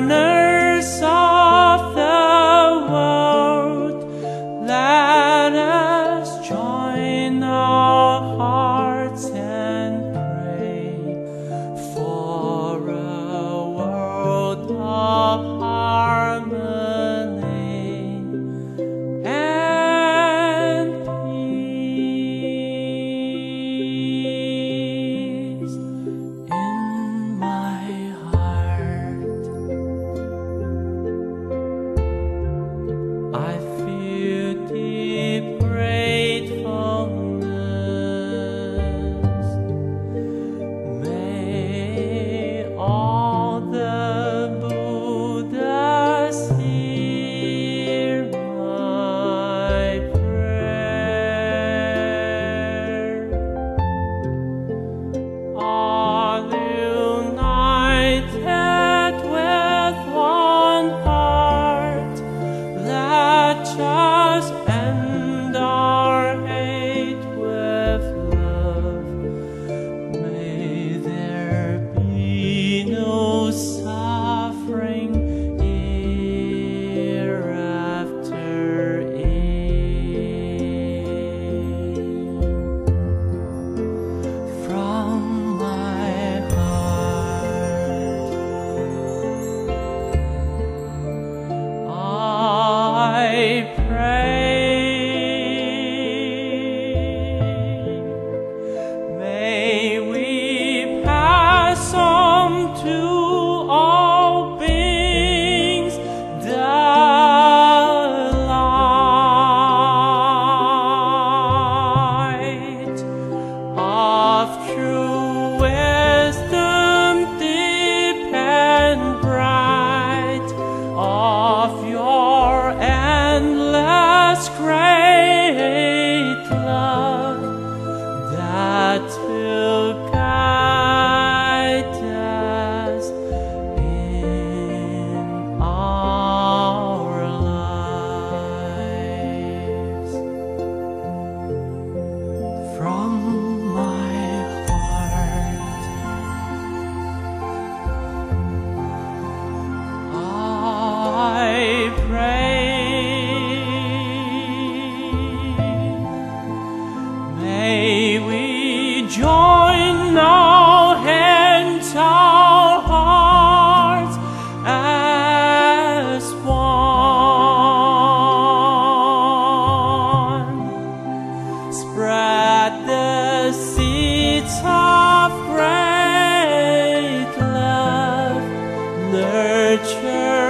corner to nurture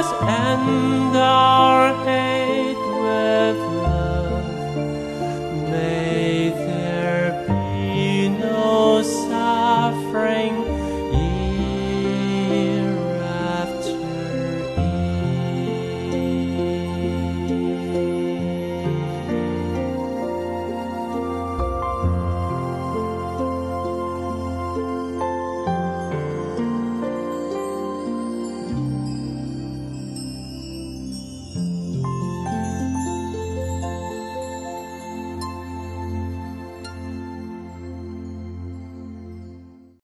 us end our hate with love. May there be no suffering.